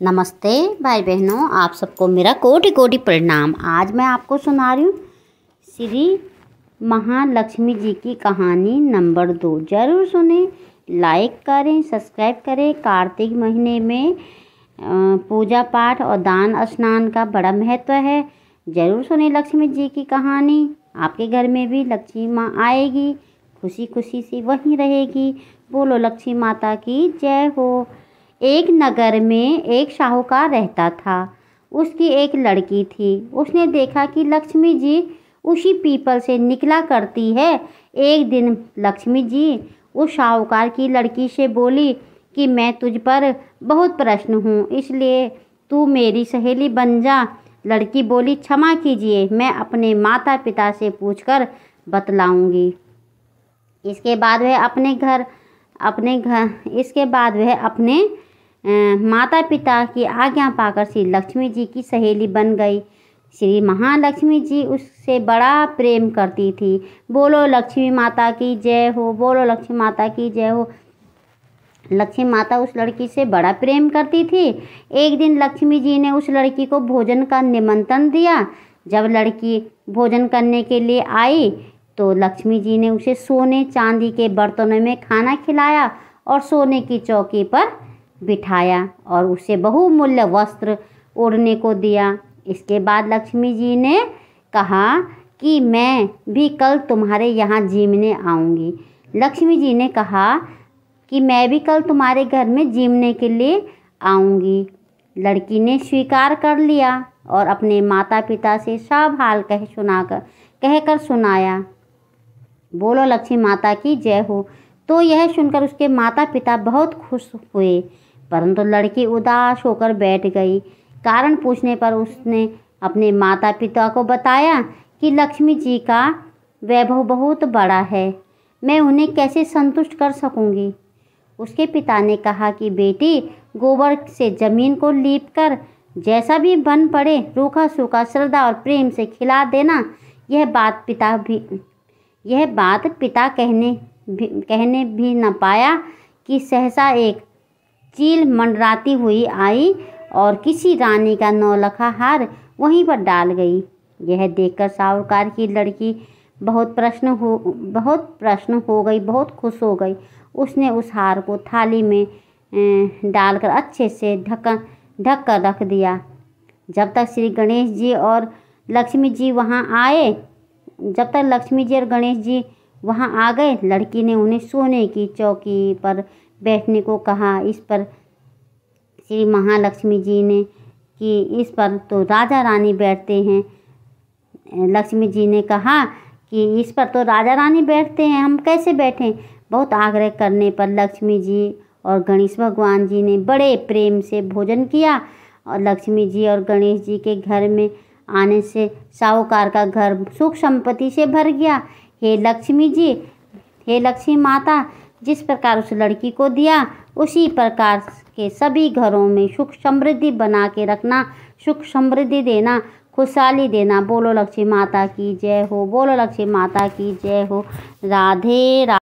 नमस्ते भाई बहनों, आप सबको मेरा कोटि कोटि प्रणाम। आज मैं आपको सुना रही हूँ श्री महालक्ष्मी जी की कहानी नंबर दो। ज़रूर सुने, लाइक करें, सब्सक्राइब करें। कार्तिक महीने में पूजा पाठ और दान स्नान का बड़ा महत्व है। ज़रूर सुने लक्ष्मी जी की कहानी। आपके घर में भी लक्ष्मी माँ आएगी खुशी खुशी से वहीं रहेगी। बोलो लक्ष्मी माता की जय हो। एक नगर में एक शाहूकार रहता था। उसकी एक लड़की थी। उसने देखा कि लक्ष्मी जी उसी पीपल से निकला करती है। एक दिन लक्ष्मी जी उस शाहूकार की लड़की से बोली कि मैं तुझ पर बहुत प्रश्न हूँ, इसलिए तू मेरी सहेली बन जा। लड़की बोली, क्षमा कीजिए, मैं अपने माता पिता से पूछकर बतलाऊँगी। इसके बाद वह अपने घर अपने घर, इसके बाद वह अपने माता पिता की आज्ञा पाकर श्री लक्ष्मी जी की सहेली बन गई। श्री महालक्ष्मी जी उससे बड़ा प्रेम करती थी। बोलो लक्ष्मी माता की जय हो, बोलो लक्ष्मी माता की जय हो। लक्ष्मी माता उस लड़की से बड़ा प्रेम करती थी। एक दिन लक्ष्मी जी ने उस लड़की को भोजन का निमंत्रण दिया। जब लड़की भोजन करने के लिए आई तो लक्ष्मी जी ने उसे सोने चांदी के बर्तनों में खाना खिलाया और सोने की चौकी पर बिठाया और उसे बहुमूल्य वस्त्र ओढ़ने को दिया। इसके बाद लक्ष्मी जी ने कहा कि मैं भी कल तुम्हारे यहाँ जीमने आऊँगी। लक्ष्मी जी ने कहा कि मैं भी कल तुम्हारे घर में जीमने के लिए आऊँगी। लड़की ने स्वीकार कर लिया और अपने माता पिता से सब हाल कह सुनाकर, कहकर सुनाया, बोलो लक्ष्मी माता की, जय हो। तो यह सुनकर उसके माता पिता बहुत खुश हुए। परंतु लड़की उदास होकर बैठ गई। कारण पूछने पर उसने अपने माता पिता को बताया कि लक्ष्मी जी का वैभव बहुत बड़ा है। मैं उन्हें कैसे संतुष्ट कर सकूँगी? उसके पिता ने कहा कि बेटी, गोबर से ज़मीन को लीप कर जैसा भी बन पड़े, रूखा सूखा श्रद्धा और प्रेम से खिला देना, यह बात पिता भी, यह बात पिता कहने भी कहने भी न पाया कि सहसा एक चील मंडराती हुई आई और किसी रानी का नौलखा हार वहीं पर डाल गई। यह देखकर साहूकार की लड़की बहुत प्रश्न हो, बहुत प्रश्न हो गई, बहुत खुश हो गई। उसने उस हार को थाली में डालकर अच्छे से ढक ढक कर रख दिया। जब तक श्री गणेश जी और लक्ष्मी जी वहाँ आए, जब तक लक्ष्मी जी और गणेश जी वहाँ आ गए, लड़की ने उन्हें सोने की चौकी पर बैठने को कहा। इस पर श्री महालक्ष्मी जी ने कि इस पर तो राजा रानी बैठते हैं। लक्ष्मी जी ने कहा कि इस पर तो राजा रानी बैठते हैं, हम कैसे बैठें? बहुत आग्रह करने पर लक्ष्मी जी और गणेश भगवान जी ने बड़े प्रेम से भोजन किया और लक्ष्मी जी और गणेश जी के घर में आने से साहूकार का घर सुख संपत्ति से भर गया। हे लक्ष्मी जी, हे लक्ष्मी माता जिस प्रकार उस लड़की को दिया, उसी प्रकार के सभी घरों में सुख समृद्धि बना के रखना, सुख समृद्धि देना, खुशहाली देना। बोलो लक्ष्मी माता की जय हो, बोलो लक्ष्मी माता की जय हो। राधे रा